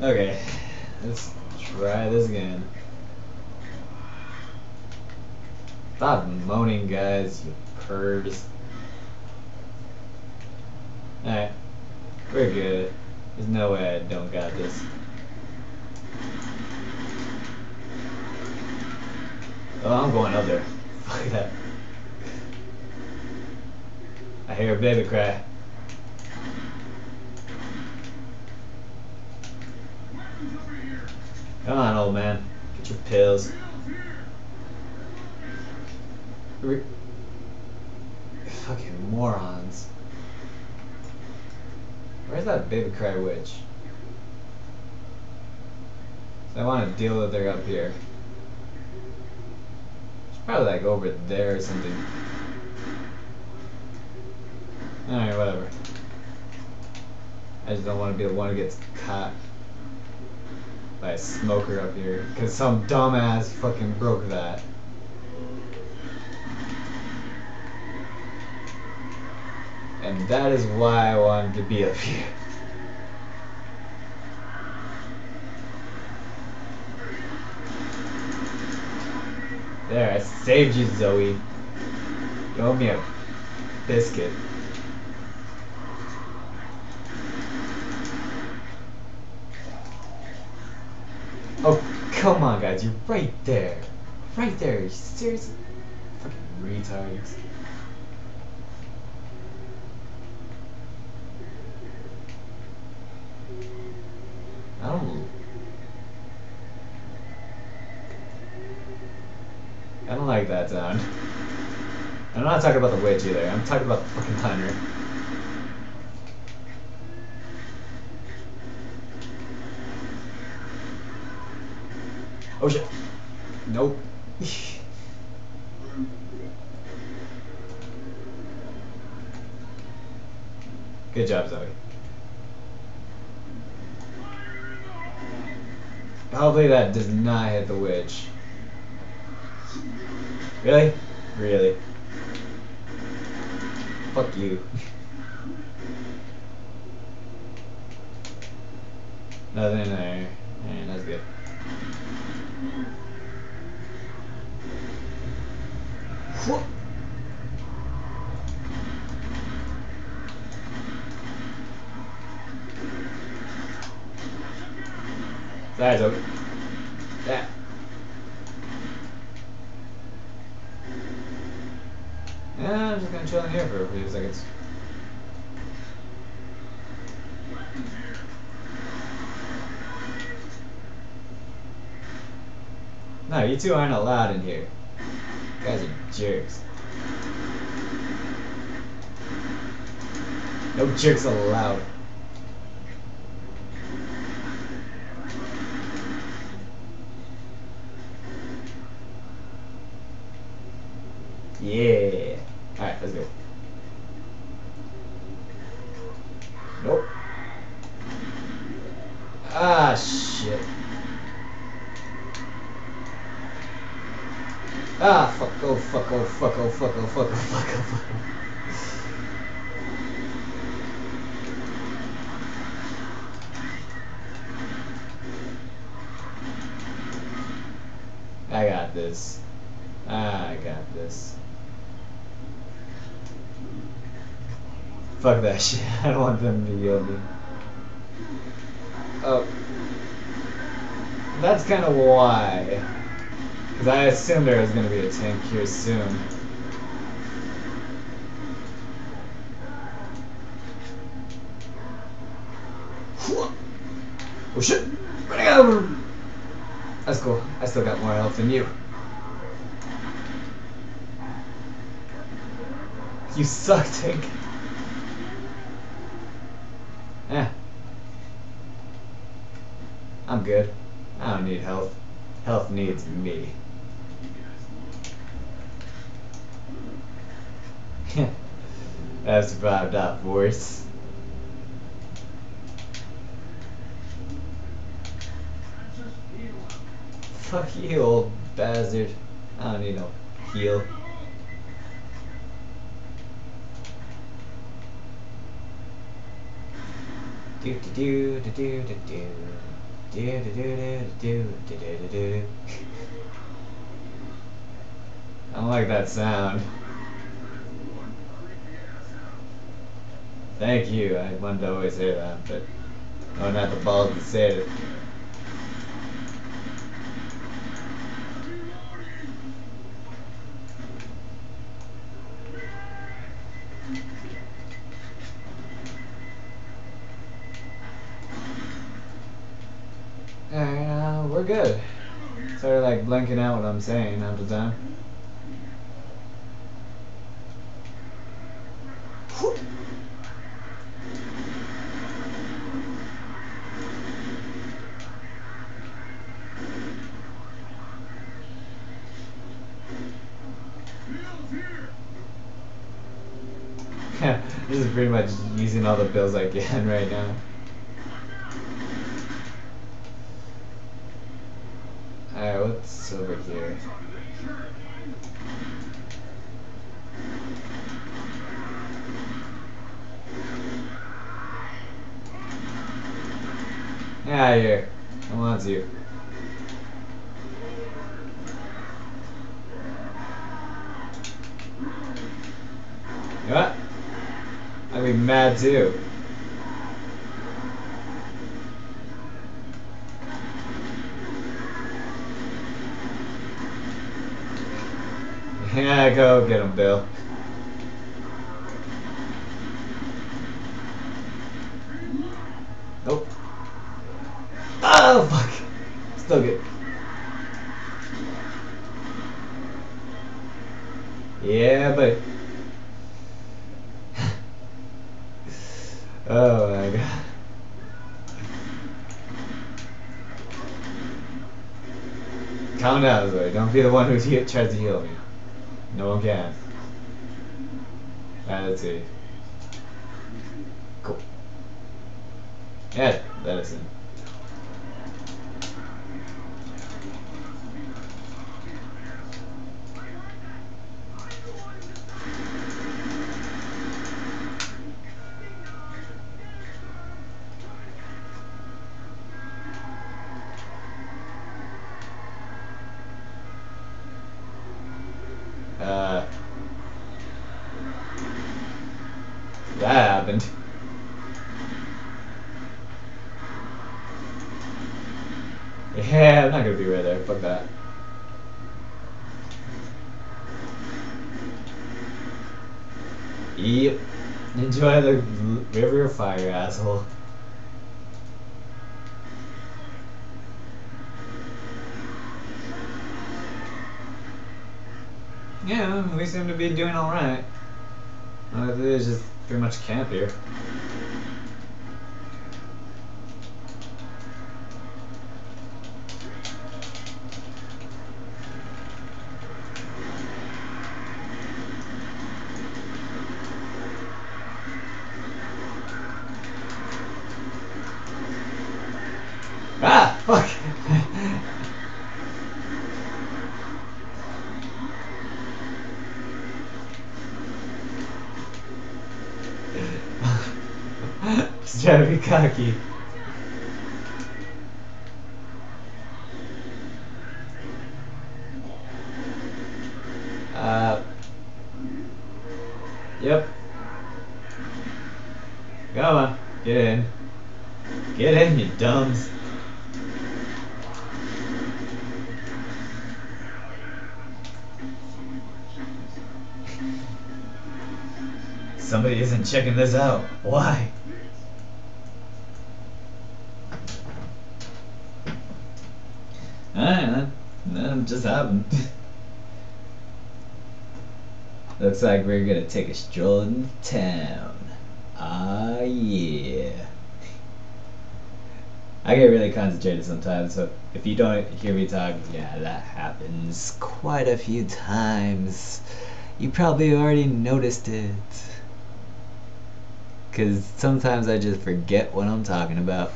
Okay, let's try this again. Stop moaning, guys, you pervs. Alright, we're good. There's no way I don't got this. Oh, I'm going up there. Fuck that. I hear a baby cry. Come on, old man. Get your pills. Re fucking morons. Where's that baby cry witch? So I want to deal with her up here. She's probably like over there or something. Alright, whatever. I just don't want to be the one who gets caught by a smoker up here. Because some dumbass fucking broke that. And that is why I wanted to be up here. There, I saved you, Zoe. You owe me a biscuit. Oh, come on, guys. You're right there. Right there. You seriously? Fucking retards. I don't... I don't like that sound. I'm not talking about the witch either. I'm talking about the fucking hunter. Oh shit. Nope. Good job, Zoe. Hopefully that does not hit the witch. Really? Really? Fuck you. Nothing there. That's good. Whoa. That's okay. That. Yeah, I'm just gonna chill in here for a few seconds. No, you two aren't allowed in here. You guys are jerks. No jerks allowed. Yeah. Alright, let's go. Nope. Ah, shit. Ah, fuck, oh, fuck, oh, fuck, oh, fuck, oh, fuck, oh, fuck, oh, fuck. I got this. I got this. Fuck that shit. I don't want them to heal me. Oh. That's kind of why. Because I assumed there was going to be a tank here soon. Oh shit! Running over! That's cool. I still got more health than you. You suck, Tank. Eh. I'm good. I don't need health. Health needs me. I've survived that force. Fuck you, old bastard. I don't need no heal. Do do do do do do do. Do do do do do do do do do. I don't like that sound. Thank you. I wanted to always say that, but I don't have the balls to say it. Alright, uh, we're good. Sorry, like blanking out what I'm saying half the time. This is pretty much using all the bills I can right now. Alright, what's over here? Yeah, here. I want you. You I'd be mad too. Yeah, go get him, Bill. Nope. Oh, fuck. Still good. Yeah, but. oh my god. Calm down, Zoe. Don't be the one who tries to heal me. No one can. Let's see. Cool. Yeah, that is it. That happened. Yeah, I'm not gonna be right there. Fuck that. Yep. Enjoy the river of fire, asshole. Yeah, we seem to be doing alright. Uh, it's just pretty much camp here. Ah, fuck! To cocky. Uh, yep. Come on, get in. Get in, you dumbs. Somebody isn't checking this out. Why? Alright, that, that just happened. Looks like we're gonna take a stroll in town. Ah, yeah. I get really concentrated sometimes, so if you don't hear me talk, yeah, that happens quite a few times. You probably already noticed it. Because sometimes I just forget what I'm talking about.